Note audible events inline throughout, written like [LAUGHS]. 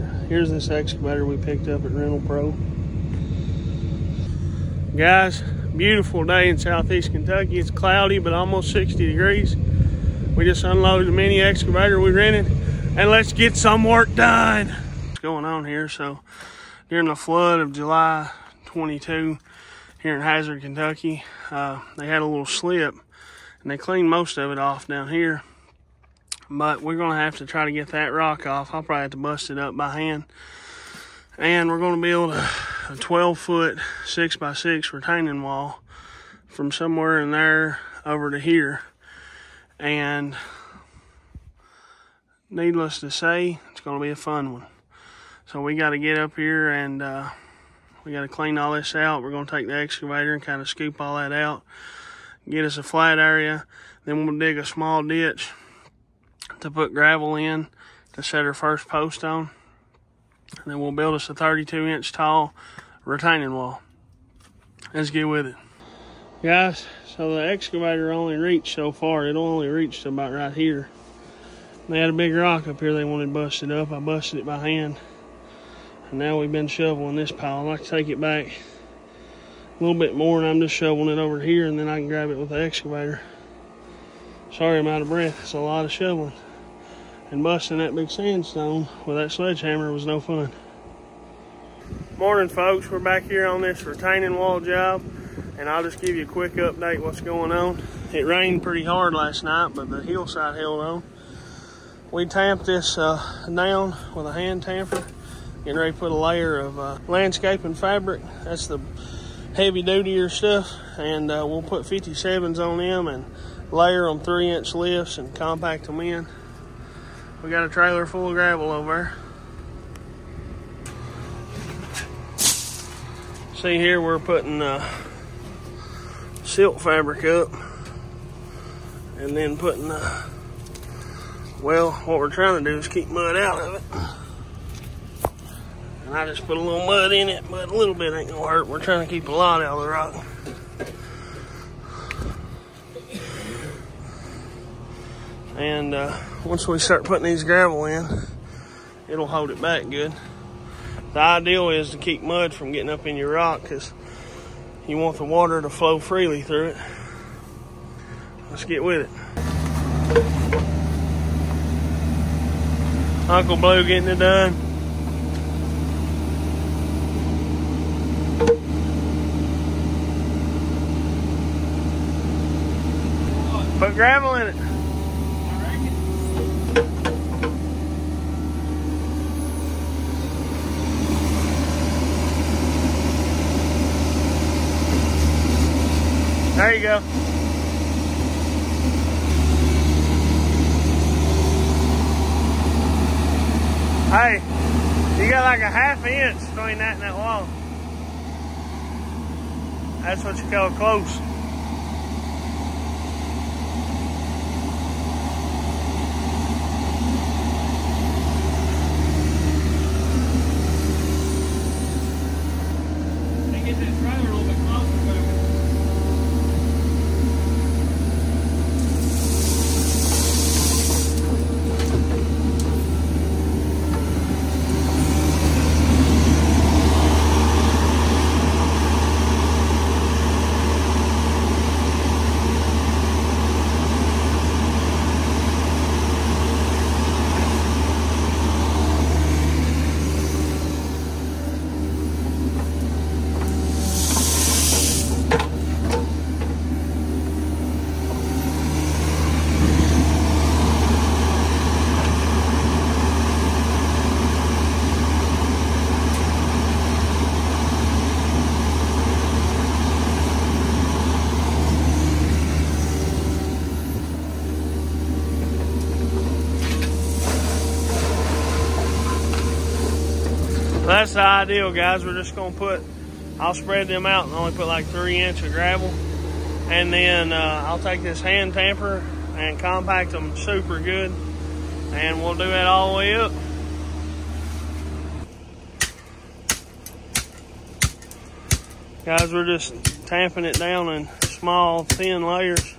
Here's this excavator we picked up at Rental Pro. Guys, beautiful day in southeast Kentucky. It's cloudy, but almost 60 degrees. We just unloaded the mini excavator we rented, and let's get some work done. What's going on here? So, during the flood of July 22 here in Hazard, Kentucky, uh, they had a little slip, and they cleaned most of it off down here but we're gonna have to try to get that rock off. I'll probably have to bust it up by hand. And we're gonna build a, a 12 foot six by six retaining wall from somewhere in there over to here. And needless to say, it's gonna be a fun one. So we gotta get up here and uh, we gotta clean all this out. We're gonna take the excavator and kind of scoop all that out, get us a flat area. Then we'll dig a small ditch to put gravel in to set our first post on. And then we'll build us a 32 inch tall retaining wall. Let's get with it. Guys, so the excavator only reached so far. It'll only reach to about right here. They had a big rock up here they wanted busted up. I busted it by hand. And now we've been shoveling this pile. I like to take it back a little bit more and I'm just shoveling it over here and then I can grab it with the excavator. Sorry I'm out of breath. It's a lot of shoveling and busting that big sandstone with that sledgehammer was no fun. Morning folks, we're back here on this retaining wall job and I'll just give you a quick update what's going on. It rained pretty hard last night but the hillside held on. We tamped this uh, down with a hand tamper, getting ready to put a layer of uh, landscaping fabric. That's the heavy dutier stuff and uh, we'll put 57s on them and layer them three inch lifts and compact them in. We got a trailer full of gravel over See here we're putting uh, silk fabric up and then putting uh, well what we're trying to do is keep mud out of it. And I just put a little mud in it but a little bit ain't gonna hurt. We're trying to keep a lot out of the rock. And uh, once we start putting these gravel in, it'll hold it back good. The ideal is to keep mud from getting up in your rock because you want the water to flow freely through it. Let's get with it. Uncle Blue getting it done. Put gravel in it. There you go. Hey, you got like a half inch between that and that wall. That's what you call close. That's the ideal, guys. We're just gonna put, I'll spread them out and only put like three inch of gravel. And then uh, I'll take this hand tamper and compact them super good. And we'll do that all the way up. Guys, we're just tamping it down in small, thin layers.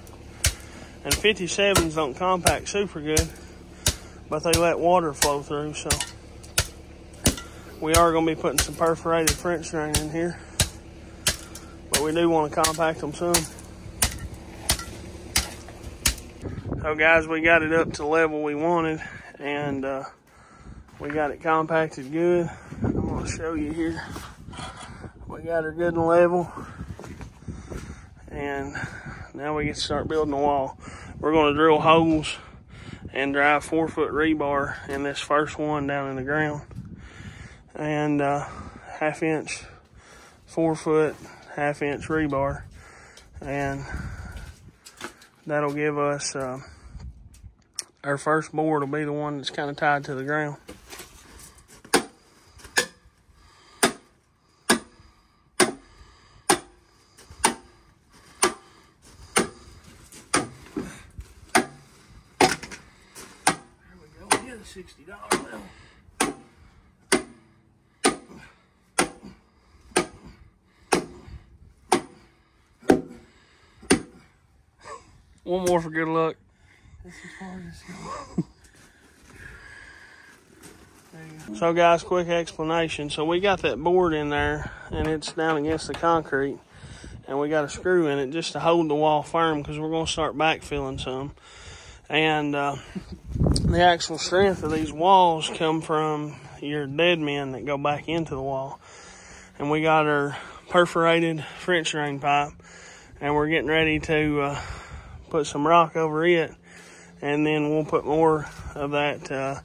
And 57s don't compact super good, but they let water flow through, so we are going to be putting some perforated French drain in here. But we do want to compact them some. So guys, we got it up to the level we wanted and uh, we got it compacted good. I'm gonna show you here. We got her good and level. And now we get to start building the wall. We're gonna drill holes and drive four foot rebar in this first one down in the ground. And uh, half inch, four foot, half inch rebar. And that'll give us, uh, our first board will be the one that's kind of tied to the ground. $60 bill. One more for good luck. so guys, quick explanation. So we got that board in there and it's down against the concrete and we got a screw in it just to hold the wall firm because we're going to start backfilling some. And uh, the actual strength of these walls come from your dead men that go back into the wall. And we got our perforated French drain pipe and we're getting ready to uh, put some rock over it and then we'll put more of that uh,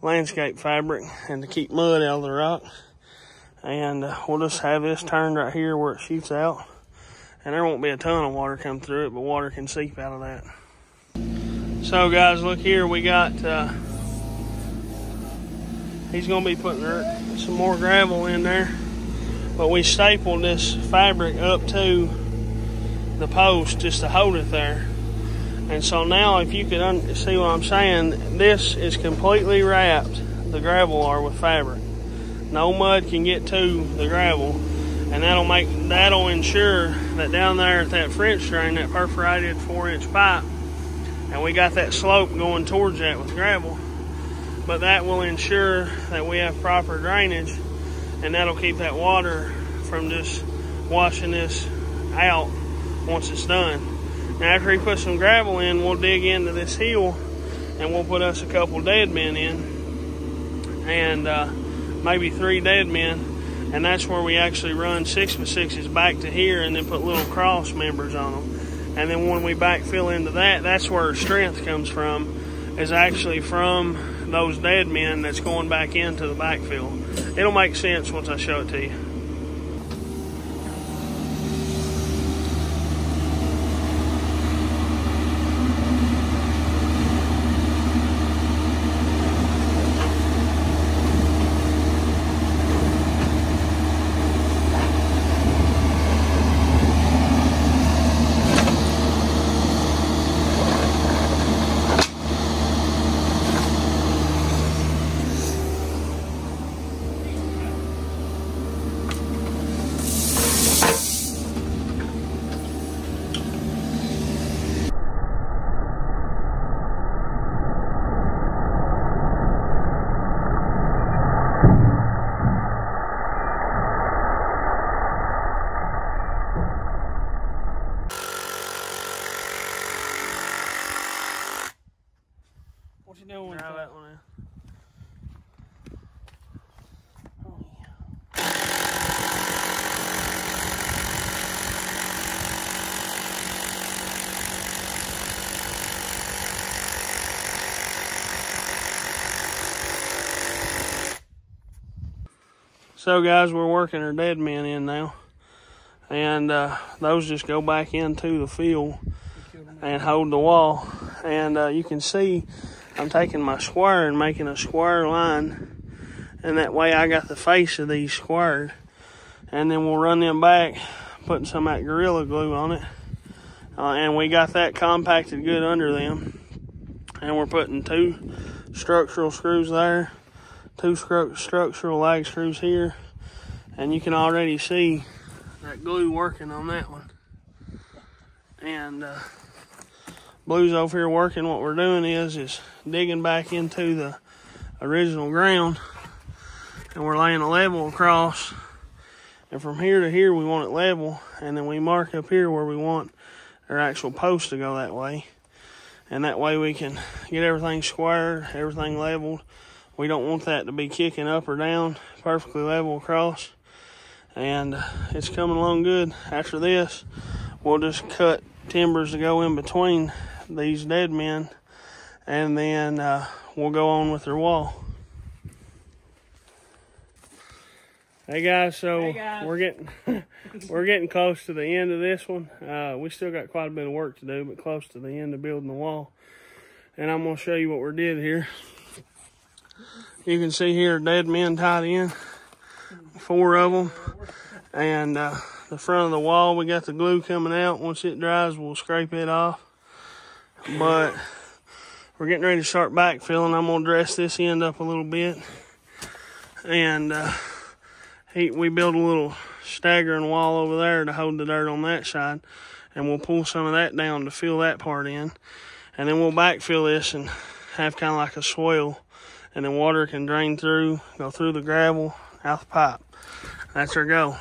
landscape fabric and to keep mud out of the rock. And uh, we'll just have this turned right here where it shoots out. And there won't be a ton of water come through it, but water can seep out of that. So guys, look here, we got, uh, he's gonna be putting some more gravel in there, but we stapled this fabric up to the post just to hold it there. And so now if you could see what I'm saying, this is completely wrapped, the gravel are with fabric. No mud can get to the gravel and that'll make, that'll ensure that down there at that French drain, that perforated four inch pipe, and we got that slope going towards that with gravel but that will ensure that we have proper drainage and that'll keep that water from just washing this out once it's done. After we put some gravel in, we'll dig into this hill and we'll put us a couple dead men in and uh, maybe three dead men and that's where we actually run six by sixes back to here and then put little cross members on them. And then when we backfill into that, that's where strength comes from, is actually from those dead men that's going back into the backfill. It'll make sense once I show it to you. So guys, we're working our dead men in now. And uh, those just go back into the field and hold the wall. And uh, you can see I'm taking my square and making a square line. And that way I got the face of these squared. And then we'll run them back, putting some of that Gorilla Glue on it. Uh, and we got that compacted good under them. And we're putting two structural screws there two structural lag screws here and you can already see that glue working on that one and uh, blue's over here working what we're doing is is digging back into the original ground and we're laying a level across. And from here to here, we want it level, and then we mark up here where we want our actual post to go that way. And that way we can get everything squared, everything leveled. We don't want that to be kicking up or down, perfectly level across. And it's coming along good. After this, we'll just cut timbers to go in between these dead men, and then uh, we'll go on with their wall. Hey guys, so Hey guys. we're getting [LAUGHS] we're getting close to the end of this one. Uh, we still got quite a bit of work to do, but close to the end of building the wall. And I'm gonna show you what we did here. You can see here dead men tied in, four of them, and uh, the front of the wall we got the glue coming out. Once it dries, we'll scrape it off. But we're getting ready to start backfilling. I'm gonna dress this end up a little bit, and. Uh, he, we built a little staggering wall over there to hold the dirt on that side. And we'll pull some of that down to fill that part in. And then we'll backfill this and have kind of like a swale. And then water can drain through go through the gravel out the pipe. That's our goal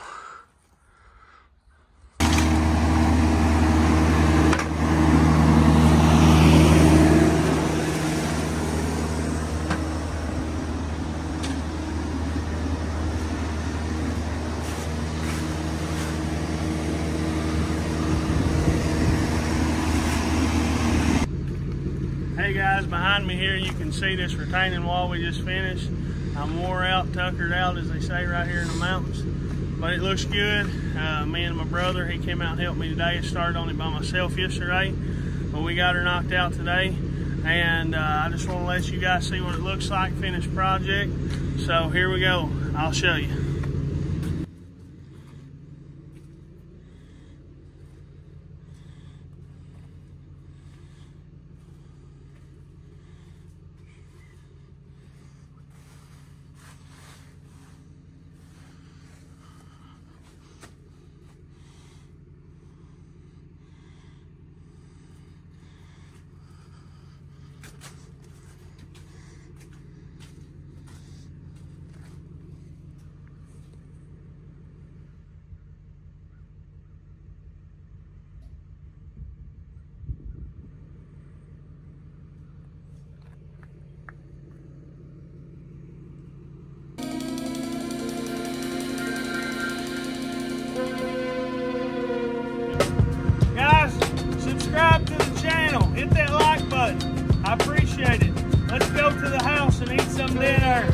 Hey guys, behind me here you can see this retaining wall we just finished. I'm wore out, tuckered out as they say right here in the mountains. But it looks good. Uh, me and my brother, he came out and helped me today. I started on it by myself yesterday. But we got her knocked out today. And uh, I just want to let you guys see what it looks like, finished project. So here we go. I'll show you. Hit